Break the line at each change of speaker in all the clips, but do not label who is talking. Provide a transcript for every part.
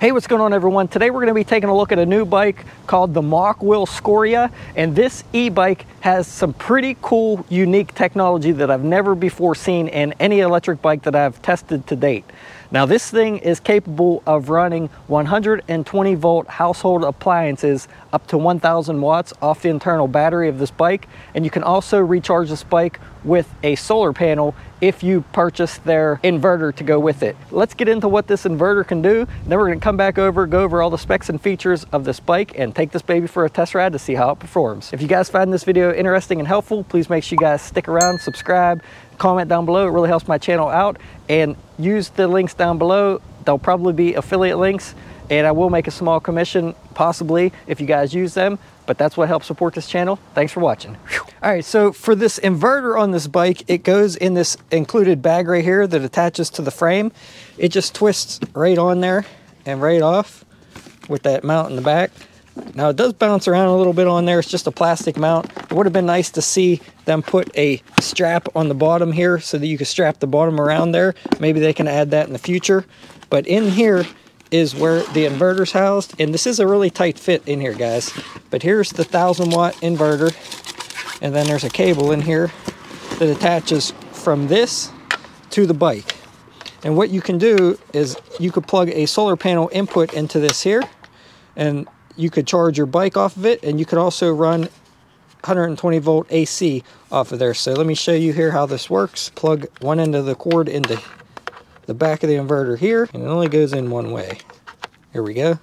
Hey, what's going on everyone? Today we're going to be taking a look at a new bike called the Mokwheel Scoria and this e-bike has some pretty cool unique technology that I've never before seen in any electric bike that I've tested to date. Now this thing is capable of running 120 volt household appliances up to 1000 watts off the internal battery of this bike and you can also recharge this bike with a solar panel if you purchase their inverter to go with it. Let's get into what this inverter can do. Then we're gonna come back over, go over all the specs and features of this bike and take this baby for a test ride to see how it performs. If you guys find this video interesting and helpful, please make sure you guys stick around, subscribe, comment down below. It really helps my channel out and use the links down below. They'll probably be affiliate links and I will make a small commission possibly if you guys use them but that's what helps support this channel. Thanks for watching. All right, so for this inverter on this bike, it goes in this included bag right here that attaches to the frame. It just twists right on there and right off with that mount in the back. Now it does bounce around a little bit on there. It's just a plastic mount. It would have been nice to see them put a strap on the bottom here so that you could strap the bottom around there. Maybe they can add that in the future. But in here, is where the inverter's housed. And this is a really tight fit in here, guys. But here's the 1000 watt inverter. And then there's a cable in here that attaches from this to the bike. And what you can do is you could plug a solar panel input into this here. And you could charge your bike off of it. And you could also run 120 volt AC off of there. So let me show you here how this works. Plug one end of the cord into the back of the inverter here, and it only goes in one way. Here we go.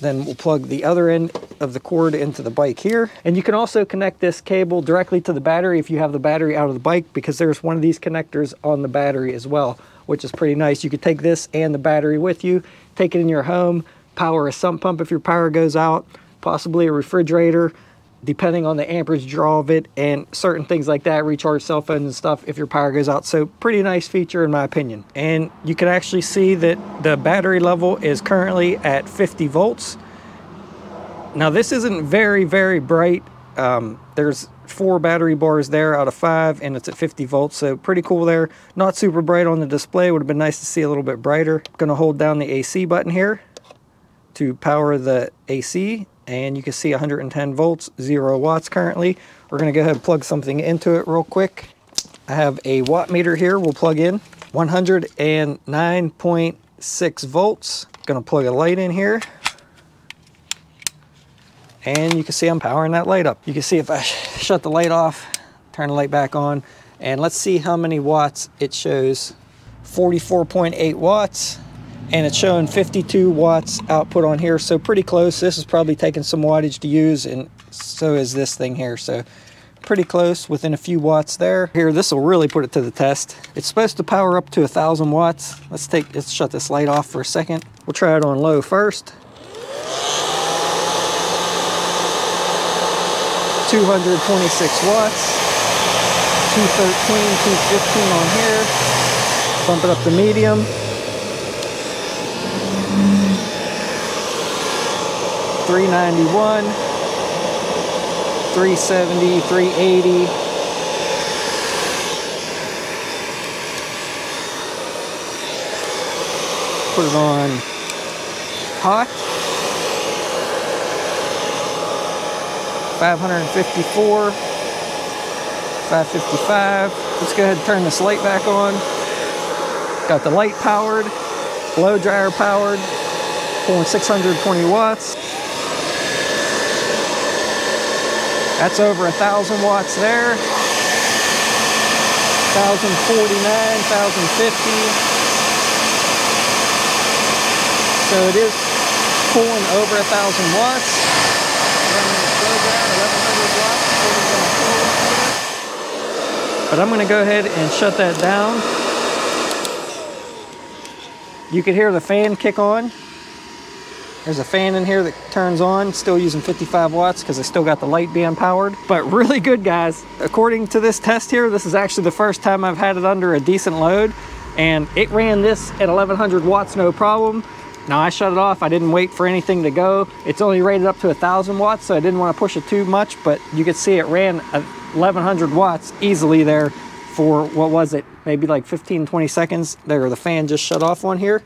Then we'll plug the other end of the cord into the bike here. And you can also connect this cable directly to the battery if you have the battery out of the bike because there's one of these connectors on the battery as well, which is pretty nice. You could take this and the battery with you, take it in your home, power a sump pump if your power goes out, possibly a refrigerator, depending on the amperage draw of it and certain things like that recharge cell phones and stuff if your power goes out. So pretty nice feature in my opinion. And you can actually see that the battery level is currently at 50 volts. Now this isn't very very bright. Um, there's four battery bars there out of five and it's at 50 volts so pretty cool there. Not super bright on the display. Would have been nice to see a little bit brighter. Gonna hold down the AC button here to power the AC and you can see 110 volts, zero watts currently. We're gonna go ahead and plug something into it real quick. I have a watt meter here we'll plug in, 109.6 volts. Gonna plug a light in here. And you can see I'm powering that light up. You can see if I shut the light off, turn the light back on, and let's see how many watts it shows. 44.8 watts and it's showing 52 watts output on here so pretty close. This is probably taking some wattage to use and so is this thing here so pretty close within a few watts there. Here this will really put it to the test. It's supposed to power up to a thousand watts. Let's take let's shut this light off for a second. We'll try it on low first. 226 watts. 213 215 on here. Bump it up to medium 391, 370, 380. Put it on hot. 554, 555. Let's go ahead and turn this light back on. Got the light powered, blow dryer powered, pulling 620 watts. That's over a thousand watts there. 1049, 1050. So it is pulling over a thousand watts. But I'm gonna go ahead and shut that down. You can hear the fan kick on. There's a fan in here that turns on, still using 55 watts because I still got the light being powered. But really good, guys. According to this test here, this is actually the first time I've had it under a decent load. And it ran this at 1100 watts, no problem. Now I shut it off, I didn't wait for anything to go. It's only rated up to 1000 watts, so I didn't want to push it too much, but you could see it ran 1100 watts easily there for, what was it, maybe like 15, 20 seconds. There, the fan just shut off on here.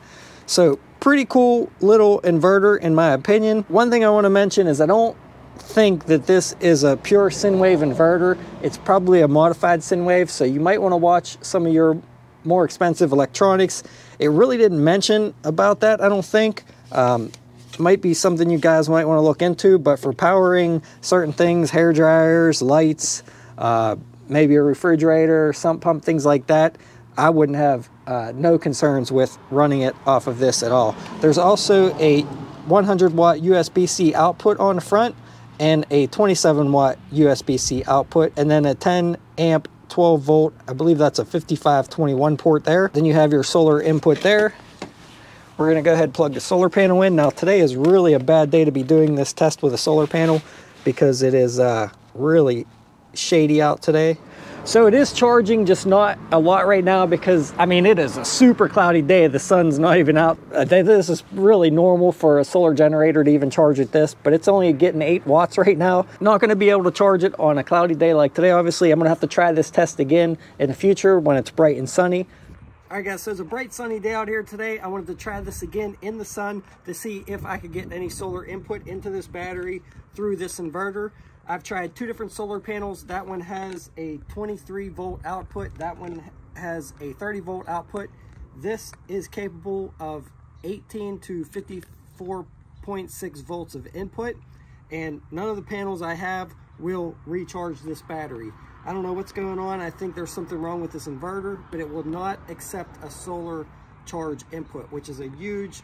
So pretty cool little inverter in my opinion. One thing I want to mention is I don't think that this is a pure sine wave inverter. It's probably a modified sine wave, so you might want to watch some of your more expensive electronics. It really didn't mention about that, I don't think. Um, might be something you guys might want to look into, but for powering certain things, hair dryers, lights, uh, maybe a refrigerator, sump pump, things like that, I wouldn't have uh, no concerns with running it off of this at all. There's also a 100 watt USB-C output on the front and a 27 watt USB-C output and then a 10 amp 12 volt I believe that's a 5521 port there. Then you have your solar input there. We're to go ahead and plug the solar panel in. Now today is really a bad day to be doing this test with a solar panel because it is uh, really shady out today so it is charging, just not a lot right now because, I mean, it is a super cloudy day. The sun's not even out. Uh, this is really normal for a solar generator to even charge at this, but it's only getting 8 watts right now. Not going to be able to charge it on a cloudy day like today, obviously. I'm going to have to try this test again in the future when it's bright and sunny. All right, guys, so it's a bright sunny day out here today. I wanted to try this again in the sun to see if I could get any solar input into this battery through this inverter. I've tried two different solar panels. That one has a 23 volt output. That one has a 30 volt output. This is capable of 18 to 54.6 volts of input. And none of the panels I have will recharge this battery. I don't know what's going on. I think there's something wrong with this inverter, but it will not accept a solar charge input, which is a huge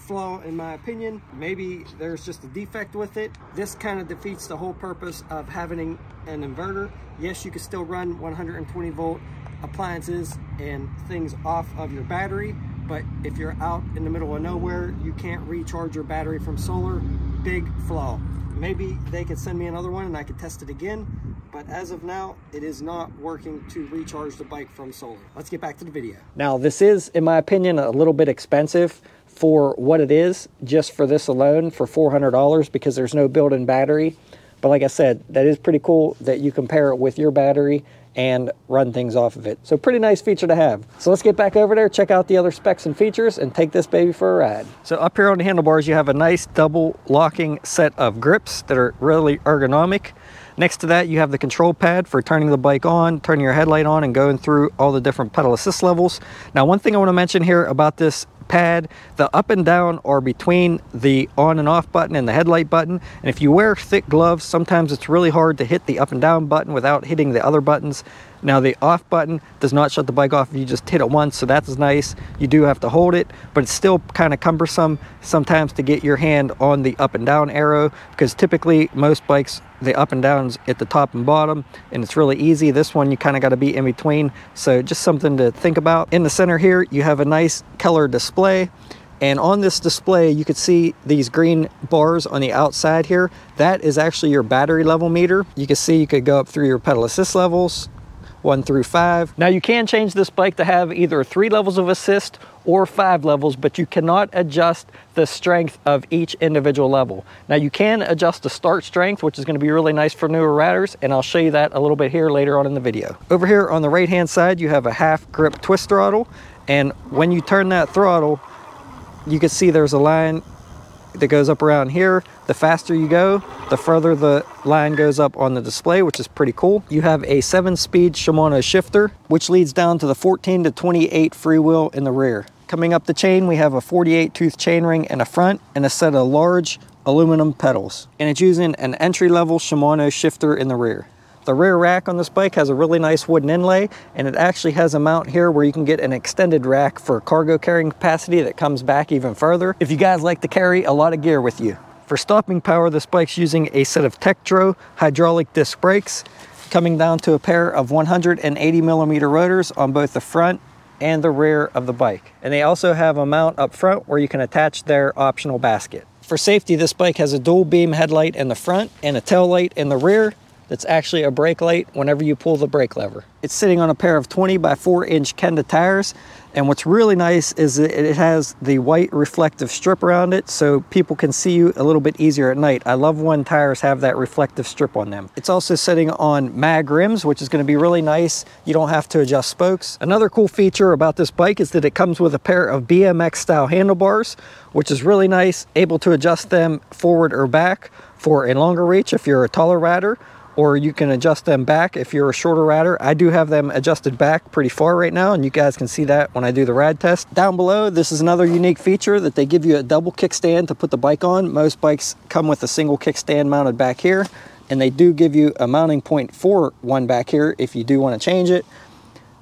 flaw in my opinion. Maybe there's just a defect with it. This kind of defeats the whole purpose of having an inverter. Yes, you can still run 120 volt appliances and things off of your battery, but if you're out in the middle of nowhere, you can't recharge your battery from solar. Big flaw. Maybe they could send me another one and I could test it again, but as of now, it is not working to recharge the bike from solar. Let's get back to the video. Now, this is, in my opinion, a little bit expensive for what it is, just for this alone, for $400 because there's no built-in battery. But like I said, that is pretty cool that you compare it with your battery and run things off of it. So pretty nice feature to have. So let's get back over there, check out the other specs and features and take this baby for a ride. So up here on the handlebars, you have a nice double locking set of grips that are really ergonomic. Next to that, you have the control pad for turning the bike on, turning your headlight on, and going through all the different pedal assist levels. Now, one thing I want to mention here about this pad. The up and down are between the on and off button and the headlight button. And if you wear thick gloves, sometimes it's really hard to hit the up and down button without hitting the other buttons. Now the off button does not shut the bike off if you just hit it once, so that's nice. You do have to hold it, but it's still kind of cumbersome sometimes to get your hand on the up and down arrow because typically most bikes, the up and downs at the top and bottom, and it's really easy. This one you kind of got to be in between, so just something to think about. In the center here, you have a nice color display. And on this display, you can see these green bars on the outside here. That is actually your battery level meter. You can see you could go up through your pedal assist levels, one through five. Now you can change this bike to have either three levels of assist or five levels, but you cannot adjust the strength of each individual level. Now you can adjust the start strength, which is gonna be really nice for newer riders, and I'll show you that a little bit here later on in the video. Over here on the right-hand side, you have a half grip twist throttle, and when you turn that throttle, you can see there's a line that goes up around here. The faster you go, the further the line goes up on the display, which is pretty cool. You have a seven speed Shimano shifter, which leads down to the 14 to 28 freewheel in the rear. Coming up the chain, we have a 48 tooth chainring in the front and a set of large aluminum pedals. And it's using an entry level Shimano shifter in the rear. The rear rack on this bike has a really nice wooden inlay and it actually has a mount here where you can get an extended rack for cargo carrying capacity that comes back even further if you guys like to carry a lot of gear with you. For stopping power, this bike's using a set of Tektro hydraulic disc brakes coming down to a pair of 180 millimeter rotors on both the front and the rear of the bike. And they also have a mount up front where you can attach their optional basket. For safety, this bike has a dual beam headlight in the front and a tail light in the rear that's actually a brake light whenever you pull the brake lever. It's sitting on a pair of 20 by 4 inch Kenda tires and what's really nice is that it has the white reflective strip around it so people can see you a little bit easier at night. I love when tires have that reflective strip on them. It's also sitting on mag rims, which is gonna be really nice. You don't have to adjust spokes. Another cool feature about this bike is that it comes with a pair of BMX style handlebars, which is really nice, able to adjust them forward or back for a longer reach if you're a taller rider or you can adjust them back if you're a shorter rider. I do have them adjusted back pretty far right now, and you guys can see that when I do the rad test. Down below, this is another unique feature that they give you a double kickstand to put the bike on. Most bikes come with a single kickstand mounted back here, and they do give you a mounting point for one back here if you do want to change it.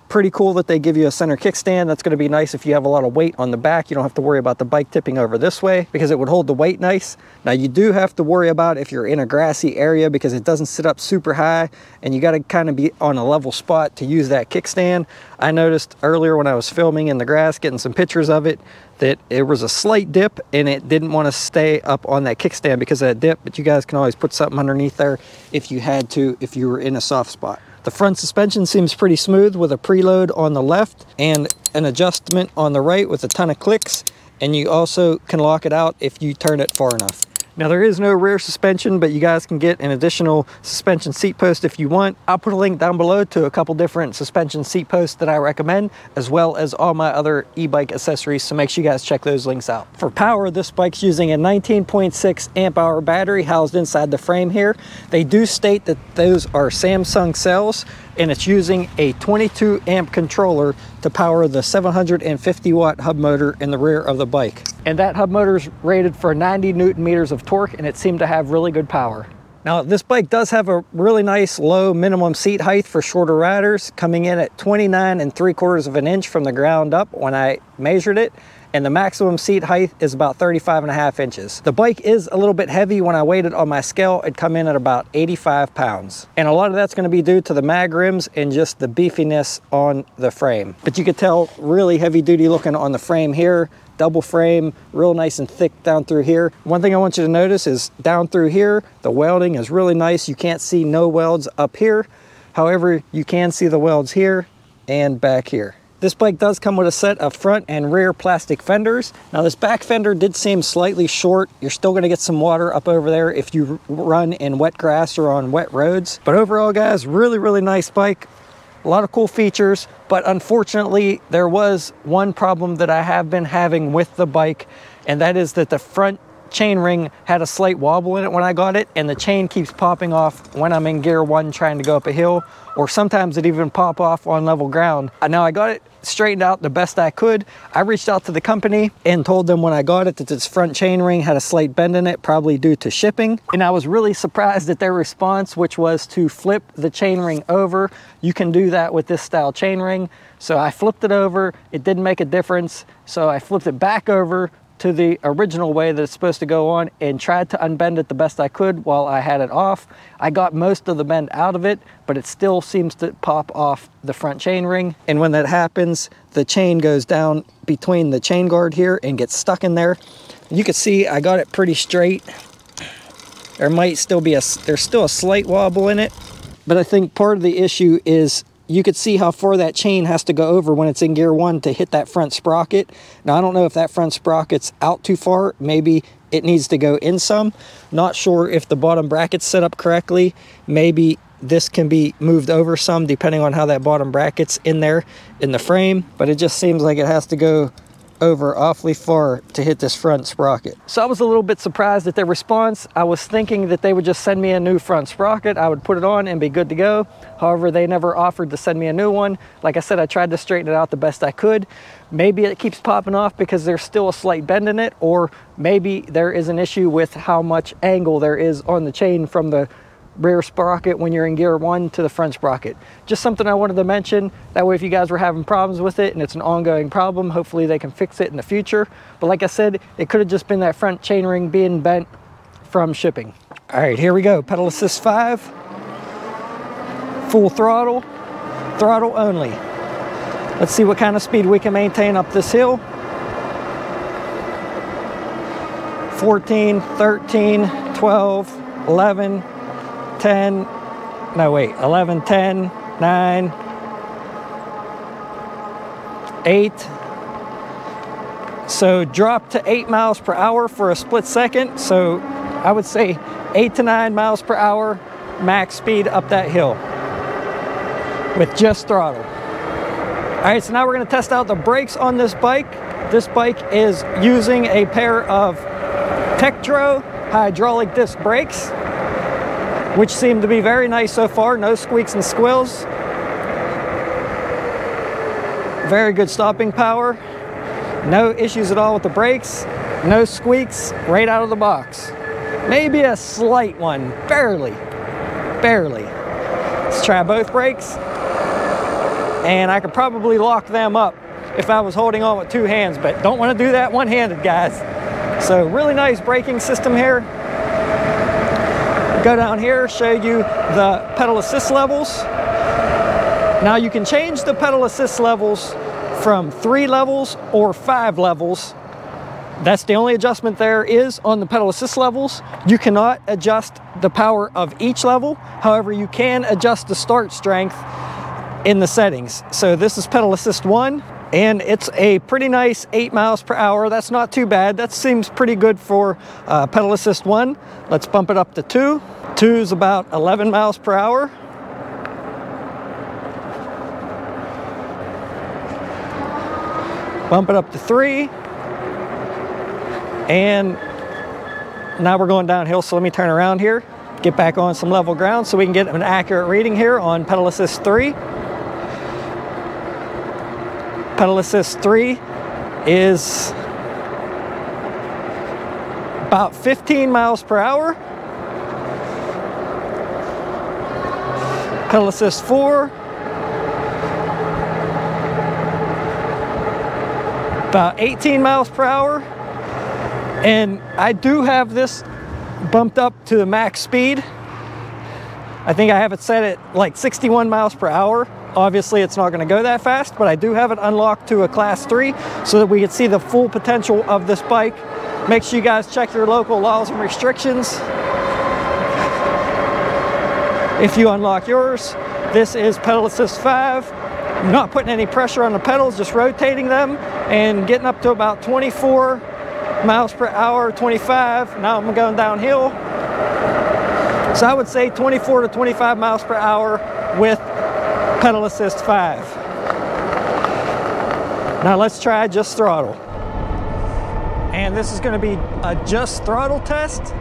Pretty cool that they give you a center kickstand. That's going to be nice if you have a lot of weight on the back. You don't have to worry about the bike tipping over this way because it would hold the weight nice. Now you do have to worry about if you're in a grassy area because it doesn't sit up super high and you got to kind of be on a level spot to use that kickstand. I noticed earlier when I was filming in the grass, getting some pictures of it, that it was a slight dip and it didn't want to stay up on that kickstand because of that dip, but you guys can always put something underneath there if you had to, if you were in a soft spot. The front suspension seems pretty smooth with a preload on the left and an adjustment on the right with a ton of clicks. And you also can lock it out if you turn it far enough. Now there is no rear suspension, but you guys can get an additional suspension seat post if you want. I'll put a link down below to a couple different suspension seat posts that I recommend, as well as all my other e-bike accessories, so make sure you guys check those links out. For power, this bike's using a 19.6 amp hour battery housed inside the frame here. They do state that those are Samsung cells, and it's using a 22 amp controller to power the 750 watt hub motor in the rear of the bike. And that hub motor is rated for 90 newton meters of torque and it seemed to have really good power. Now this bike does have a really nice low minimum seat height for shorter riders coming in at 29 and 3 quarters of an inch from the ground up when I measured it and the maximum seat height is about 35 and a half inches. The bike is a little bit heavy. When I weighed it on my scale, it come in at about 85 pounds. And a lot of that's gonna be due to the mag rims and just the beefiness on the frame. But you could tell really heavy duty looking on the frame here, double frame, real nice and thick down through here. One thing I want you to notice is down through here, the welding is really nice. You can't see no welds up here. However, you can see the welds here and back here. This bike does come with a set of front and rear plastic fenders. Now this back fender did seem slightly short. You're still gonna get some water up over there if you run in wet grass or on wet roads. But overall guys, really, really nice bike. A lot of cool features, but unfortunately there was one problem that I have been having with the bike and that is that the front chain ring had a slight wobble in it when I got it and the chain keeps popping off when I'm in gear one trying to go up a hill or sometimes it even pop off on level ground. Uh, now I got it straightened out the best I could. I reached out to the company and told them when I got it that this front chain ring had a slight bend in it, probably due to shipping. And I was really surprised at their response, which was to flip the chain ring over. You can do that with this style chain ring. So I flipped it over, it didn't make a difference. So I flipped it back over, to the original way that it's supposed to go on and tried to unbend it the best I could while I had it off. I got most of the bend out of it, but it still seems to pop off the front chain ring. And when that happens, the chain goes down between the chain guard here and gets stuck in there. You can see I got it pretty straight. There might still be a, there's still a slight wobble in it, but I think part of the issue is you could see how far that chain has to go over when it's in gear one to hit that front sprocket. Now, I don't know if that front sprocket's out too far. Maybe it needs to go in some. Not sure if the bottom bracket's set up correctly. Maybe this can be moved over some depending on how that bottom bracket's in there in the frame. But it just seems like it has to go over awfully far to hit this front sprocket. So I was a little bit surprised at their response. I was thinking that they would just send me a new front sprocket. I would put it on and be good to go. However, they never offered to send me a new one. Like I said, I tried to straighten it out the best I could. Maybe it keeps popping off because there's still a slight bend in it, or maybe there is an issue with how much angle there is on the chain from the rear sprocket when you're in gear one to the front sprocket. Just something I wanted to mention. That way if you guys were having problems with it and it's an ongoing problem, hopefully they can fix it in the future. But like I said, it could have just been that front chain ring being bent from shipping. All right, here we go. Pedal assist five, full throttle, throttle only. Let's see what kind of speed we can maintain up this hill. 14, 13, 12, 11, 10, no wait, 11, 10, 9, 8. So drop to 8 miles per hour for a split second. So I would say 8 to 9 miles per hour max speed up that hill with just throttle. All right, so now we're gonna test out the brakes on this bike. This bike is using a pair of Tektro hydraulic disc brakes, which seem to be very nice so far. No squeaks and squills. Very good stopping power. No issues at all with the brakes. No squeaks right out of the box. Maybe a slight one, barely, barely. Let's try both brakes and I could probably lock them up if I was holding on with two hands, but don't want to do that one-handed, guys. So really nice braking system here. Go down here, show you the pedal assist levels. Now you can change the pedal assist levels from three levels or five levels. That's the only adjustment there is on the pedal assist levels. You cannot adjust the power of each level. However, you can adjust the start strength in the settings. So this is pedal assist one and it's a pretty nice eight miles per hour. That's not too bad. That seems pretty good for uh, pedal assist one. Let's bump it up to two. Two is about 11 miles per hour. Bump it up to three. And now we're going downhill. So let me turn around here, get back on some level ground so we can get an accurate reading here on pedal assist three. Pedal Assist 3 is about 15 miles per hour. Pedal Assist 4 about 18 miles per hour. And I do have this bumped up to the max speed. I think I have it set at like 61 miles per hour. Obviously, it's not going to go that fast, but I do have it unlocked to a class 3 so that we can see the full potential of this bike. Make sure you guys check your local laws and restrictions. If you unlock yours, this is pedal assist 5. I'm not putting any pressure on the pedals, just rotating them and getting up to about 24 miles per hour, 25. Now I'm going downhill. So I would say 24 to 25 miles per hour with pedal assist 5. Now let's try just throttle. And this is going to be a just throttle test.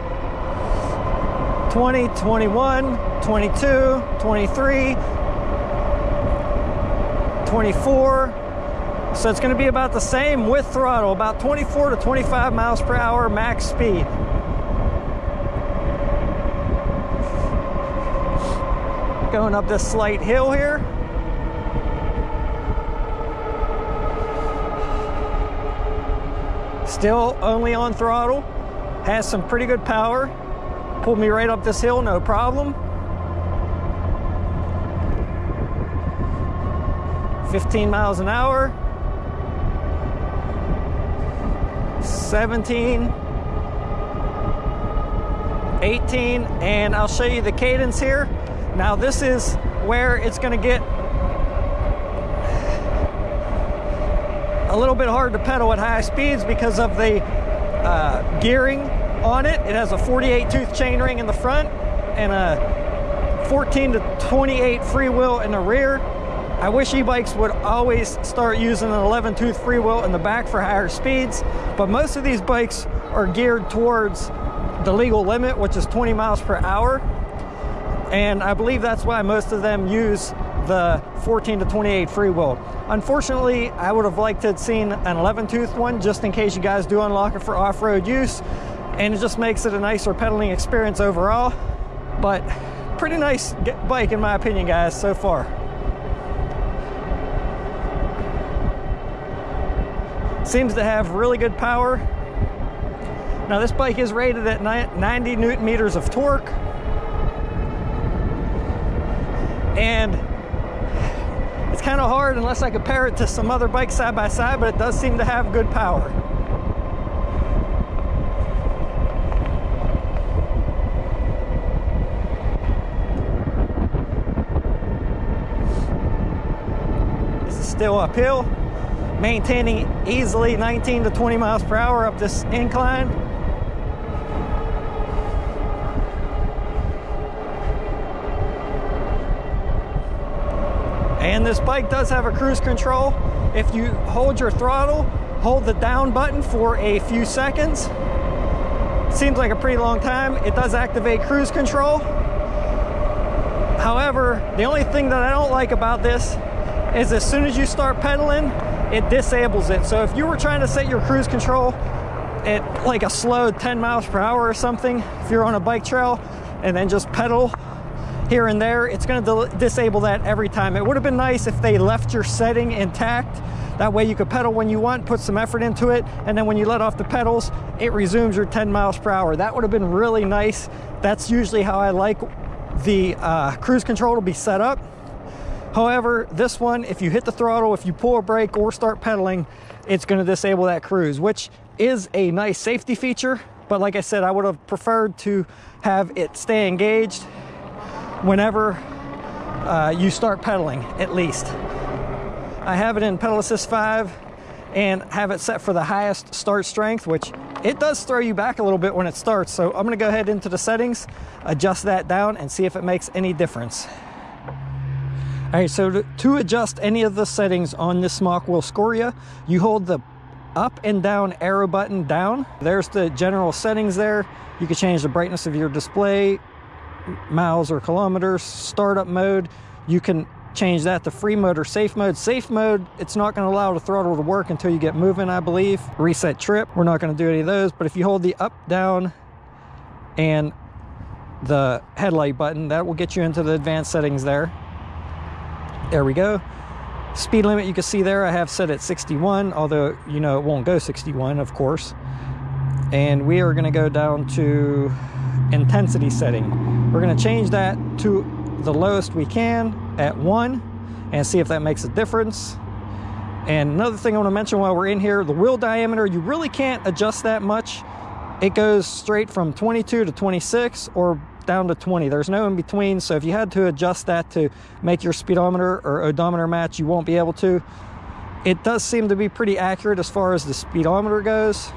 20, 21, 22, 23, 24. So it's going to be about the same with throttle, about 24 to 25 miles per hour max speed. Going up this slight hill here. Still only on throttle, has some pretty good power. Pulled me right up this hill, no problem. 15 miles an hour. 17, 18, and I'll show you the cadence here. Now this is where it's going to get a little bit hard to pedal at high speeds because of the uh, gearing on it. It has a 48 tooth chainring in the front and a 14 to 28 freewheel in the rear. I wish e-bikes would always start using an 11 tooth freewheel in the back for higher speeds, but most of these bikes are geared towards the legal limit, which is 20 miles per hour. And I believe that's why most of them use the 14 to 28 freewheel. Unfortunately, I would have liked to have seen an 11 tooth one just in case you guys do unlock it for off-road use. And it just makes it a nicer pedaling experience overall. But pretty nice bike in my opinion, guys, so far. Seems to have really good power. Now this bike is rated at 90 newton meters of torque, and it's kind of hard unless I compare it to some other bike side by side, but it does seem to have good power. This is still uphill, maintaining easily 19 to 20 miles per hour up this incline. This bike does have a cruise control. If you hold your throttle, hold the down button for a few seconds. Seems like a pretty long time. It does activate cruise control. However, the only thing that I don't like about this is as soon as you start pedaling, it disables it. So if you were trying to set your cruise control at like a slow 10 miles per hour or something, if you're on a bike trail and then just pedal here and there, it's to disable that every time. It would have been nice if they left your setting intact. That way you could pedal when you want, put some effort into it, and then when you let off the pedals, it resumes your 10 miles per hour. That would have been really nice. That's usually how I like the uh, cruise control to be set up. However, this one, if you hit the throttle, if you pull a brake or start pedaling, it's to disable that cruise, which is a nice safety feature. But like I said, I would have preferred to have it stay engaged whenever uh, you start pedaling, at least. I have it in Pedal Assist 5 and have it set for the highest start strength, which it does throw you back a little bit when it starts. So I'm gonna go ahead into the settings, adjust that down and see if it makes any difference. All right, so to, adjust any of the settings on this Mokwheel Scoria, you hold the up and down arrow button down. There's the general settings there. You can change the brightness of your display, miles or kilometers, startup mode. You can change that to free mode or safe mode. Safe mode, it's not gonna allow the throttle to work until you get moving, I believe. Reset trip, we're not gonna do any of those, but if you hold the up, down, and the headlight button, that will get you into the advanced settings there. There we go. Speed limit, you can see there, I have set at 61, although, you know, it won't go 61, of course. And we are gonna go down to intensity setting. We're going to change that to the lowest we can at one and see if that makes a difference. And another thing I want to mention while we're in here, the wheel diameter, you really can't adjust that much. It goes straight from 22 to 26 or down to 20. There's no in between. So if you had to adjust that to make your speedometer or odometer match, you won't be able to. It does seem to be pretty accurate as far as the speedometer goes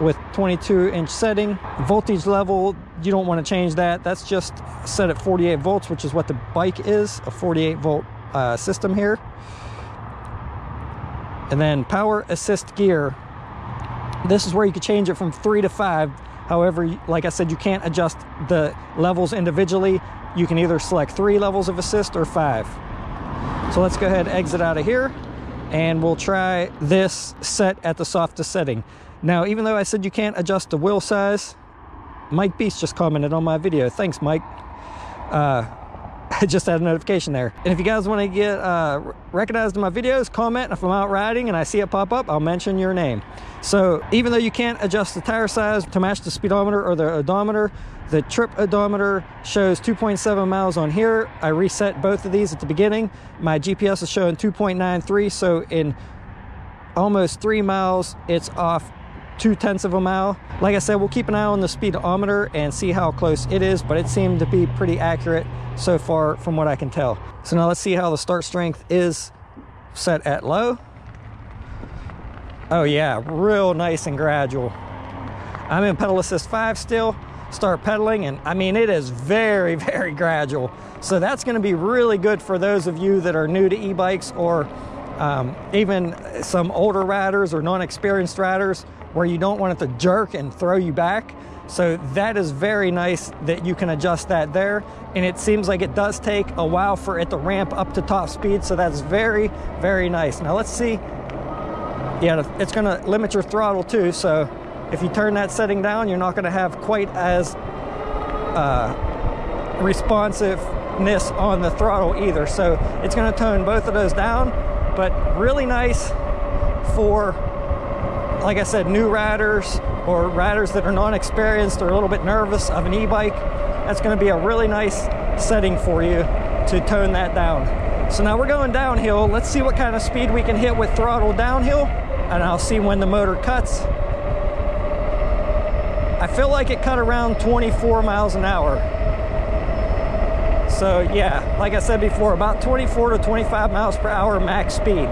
with 22 inch setting. Voltage level, you don't want to change that. That's just set at 48 volts, which is what the bike is, a 48 volt uh, system here. And then power assist gear. This is where you can change it from three to five. However, like I said, you can't adjust the levels individually. You can either select three levels of assist or five. So let's go ahead and exit out of here and we'll try this set at the softest setting. Now, even though I said you can't adjust the wheel size, Mike Beast just commented on my video. Thanks, Mike. Uh, I just had a notification there. And if you guys want to get uh, recognized in my videos, comment. If I'm out riding and I see it pop up, I'll mention your name. So even though you can't adjust the tire size to match the speedometer or the odometer, the trip odometer shows 2.7 miles on here. I reset both of these at the beginning. My GPS is showing 2.93, so in almost three miles, it's off two tenths of a mile. Like I said, we'll keep an eye on the speedometer and see how close it is, but it seemed to be pretty accurate so far from what I can tell. So now let's see how the start strength is set at low. Oh yeah, real nice and gradual. I'm in pedal assist 5 still, start pedaling, and I mean, it is very, very gradual. So that's gonna be really good for those of you that are new to e-bikes or um, even some older riders or non-experienced riders where you don't want it to jerk and throw you back. So that is very nice that you can adjust that there. And it seems like it does take a while for it to ramp up to top speed. So that's very, very nice. Now let's see. Yeah, it's gonna limit your throttle too. So if you turn that setting down, you're not gonna have quite as uh, responsiveness on the throttle either. So it's gonna tone both of those down, but really nice for like I said, new riders or riders that are non-experienced or a little bit nervous of an e-bike, that's gonna be a really nice setting for you to tone that down. So now we're going downhill. Let's see what kind of speed we can hit with throttle downhill and I'll see when the motor cuts. I feel like it cut around 24 miles an hour. So yeah, like I said before, about 24 to 25 miles per hour max speed.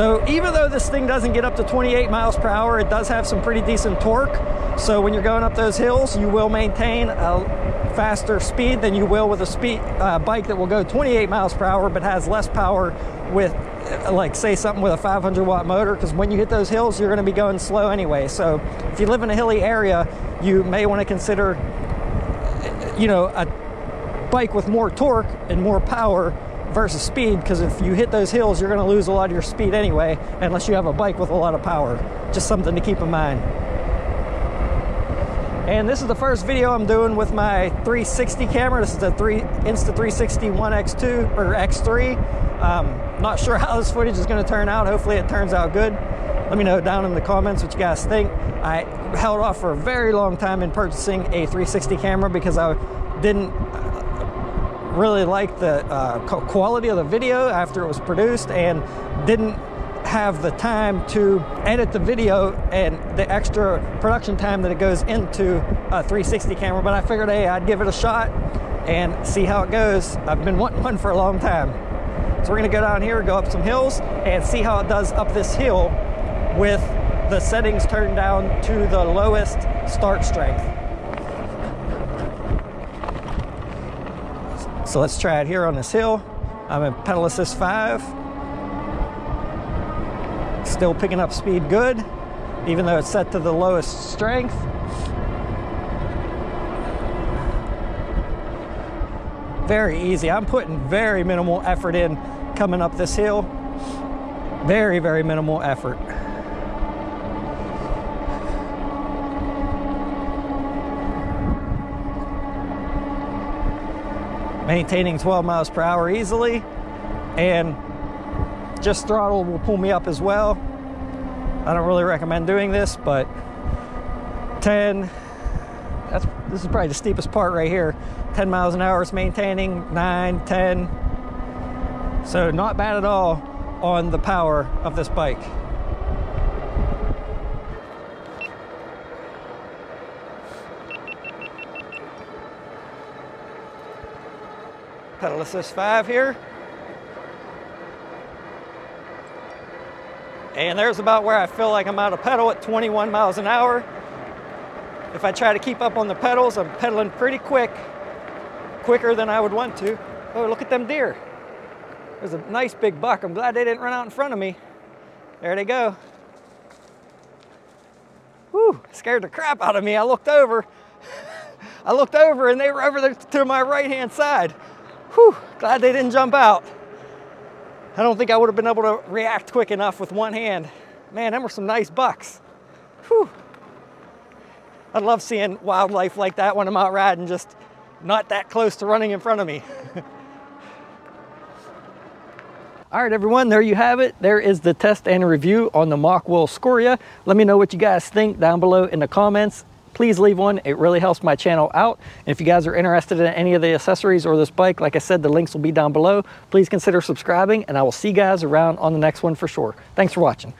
So even though this thing doesn't get up to 28 miles per hour, it does have some pretty decent torque. So when you're going up those hills, you will maintain a faster speed than you will with a speed uh, bike that will go 28 miles per hour but has less power with uh, like say something with a 500 watt motor because when you hit those hills you're going to be going slow anyway so if you live in a hilly area you may want to consider you know a bike with more torque and more power versus speed because if you hit those hills, you're going to lose a lot of your speed anyway, unless you have a bike with a lot of power. Just something to keep in mind. And this is the first video I'm doing with my 360 camera. This is the 3 Insta360 One X2 or X3. Um, not sure how this footage is going to turn out. Hopefully it turns out good. Let me know down in the comments what you guys think. I held off for a very long time in purchasing a 360 camera because I didn't really liked the uh, quality of the video after it was produced and didn't have the time to edit the video and the extra production time that it goes into a 360 camera but I figured hey I'd give it a shot and see how it goes. I've been wanting one for a long time. So we're gonna go down here go up some hills and see how it does up this hill with the settings turned down to the lowest start strength So let's try it here on this hill. I'm in pedal assist 5. Still picking up speed good, even though it's set to the lowest strength. Very easy. I'm putting very minimal effort in coming up this hill. Very, very minimal effort. Maintaining 12 miles per hour easily and just throttle will pull me up as well. I don't really recommend doing this, but 10, that's, this is probably the steepest part right here. 10 miles an hour is maintaining, 9, 10. So not bad at all on the power of this bike. Assist 5 here. And there's about where I feel like I'm out of pedal at 21 miles an hour. If I try to keep up on the pedals, I'm pedaling pretty quick, quicker than I would want to. Oh, look at them deer. There's a nice big buck. I'm glad they didn't run out in front of me. There they go. Whew, scared the crap out of me. I looked over. I looked over and they were over there to my right hand side. Whew, glad they didn't jump out. I don't think I would have been able to react quick enough with one hand. Man, them were some nice bucks. Whew. I love seeing wildlife like that when I'm out riding, just not that close to running in front of me. All right, everyone, there you have it. There is the test and review on the Mokwheel Scoria. Let me know what you guys think down below in the comments please leave one. It really helps my channel out. And if you guys are interested in any of the accessories or this bike, like I said, the links will be down below. Please consider subscribing and I will see you guys around on the next one for sure. Thanks for watching.